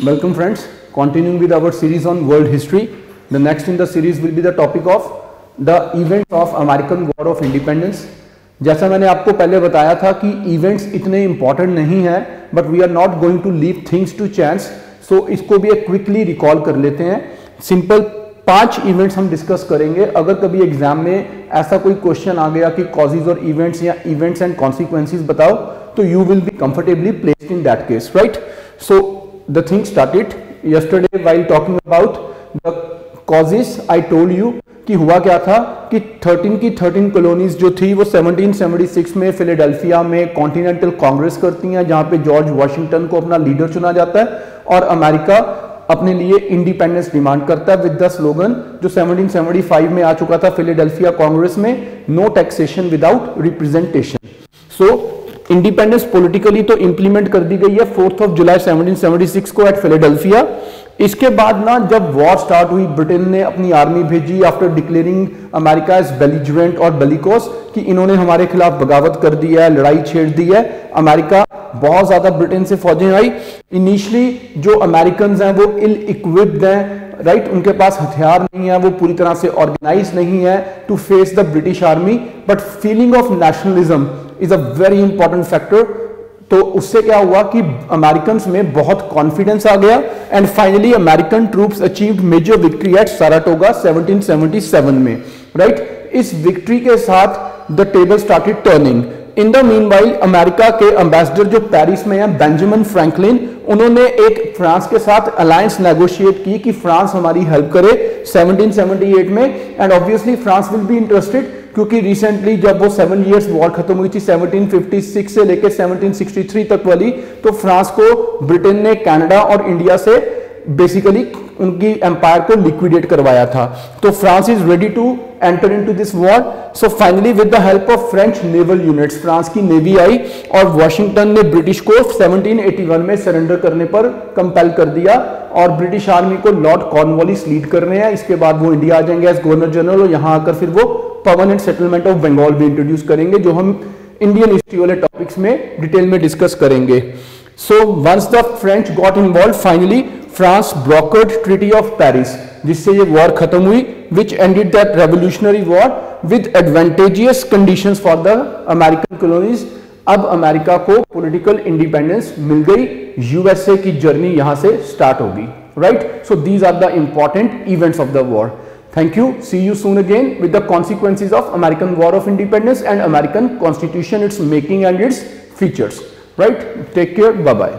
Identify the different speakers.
Speaker 1: Welcome friends, continuing with our series on world history. The next in the series will be the topic of the events of American War of Independence. जैसा मैंने आपको पहले बताया था कि events इतने important नहीं है but we are not going to leave things to chance so इसको भी एक क्विकली रिकॉल कर लेते हैं सिंपल पाँच इवेंट्स हम डिस्कस करेंगे अगर कभी एग्ज़ाम में ऐसा कोई क्वेश्चन आ गया कि कॉजेज और इवेंट्स या इवेंट्स एंड कॉन्सिक्वेंसेज बताओ तो you will be comfortably placed in that case right so the thing started. Yesterday, while talking about the causes, I told you कि हुआ क्या था कि 13 की 13 कॉलोनीज जो थी, वो 1776 में फिलेडेल्फिया में कॉन्टिनेंटल कांग्रेस करती हैं, जहाँ पे जॉर्ज वॉशिंगटन को अपना लीडर चुना जाता है और अमेरिका अपने लिए इंडिपेंडेंस डिमांड करता है विद द स्लोगन जो 1775 में आ चुका था फिलेडेल्फिया कांग्रेस में no taxation without representation so independence politically तो इंप्लीमेंट कर दी गई है फोर्थ ऑफ़ जुलाई 1776 को एट फिलेडेल्फिया इसके बाद ना जब वॉर स्टार्ट हुई ब्रिटेन ने अपनी आर्मी भेजी after declaring America is belligerent और बेलिकोस कि इन्होंने हमारे खिलाफ बगावत कर दी है, लड़ाई छेड़ दी है। अमेरिका बहुत ज़्यादा ब्रिटेन से फौजें आई। इनिशियली जो अमेरिकन हैं, वो इल इक्विप्ड हैं राइट right? उनके पास हथियार नहीं है, वो पूरी तरह से ऑर्गेनाइज नहीं है to face the British army but feeling of nationalism is a very important factor तो उससे क्या हुआ कि अमेरिकन में बहुत कॉन्फिडेंस आ गया and finally American troops achieve major victory at Saratoga 1777 में राइट right? इस विक्ट्री के साथ the table started turning in the mean America के एम्बेसडर जो पेरिस में है बेंजामिन फ्रैंकलिन उन्होंने एक फ्रांस के साथ अलायंस नेगोशिएट की कि फ्रांस हमारी हेल्प करे 1778 में and obviously France will be interested क्योंकि रिसेंटली जब वो सेवन ईयर्स वॉर खत्म हुई थी 1756 से लेकर 1763 तक वाली तो फ्रांस को ब्रिटेन ने, कनाडा और इंडिया से बेसिकली उनकी एम्पायर को लिक्विडेट करवाया था। तो France is ready to enter into this war so finally with the help of French naval units France की नेवी आई और वॉशिंगटन ने ब्रिटिश को 1781 में सरेंडर करने पर कंपेल कर दिया और ब्रिटिश आर्मी को लॉर्ड कॉर्नवालिस लीड कर रहे हैं। इसके बाद वो इंडिया आ जाएँगे एज गवर्नर जनरल और यहाँ आकर फिर वो परमानेंट सेटलमेंट ऑफ़ बंगाल भी इंट्रोड्यूस करेंगे, जो हम इंडियन हिस्ट्री वाले टॉपिक्स में डिटेल में डिस्कस करेंगे। So once the French got involve finally France brokered treaty of Paris, जिससे ये वॉर खत्म हुई which ended that revolutionary war with advantageous condition for the American colonies अब अमेरिका को पॉलिटिकल इंडिपेंडेंस मिल गई। यूएसए की जर्नी यहाँ से स्टार्ट होगी right so these are the important events of the war thank you see you soon again with the consequences of American war of independence and American constitution its making and its features right take care bye bye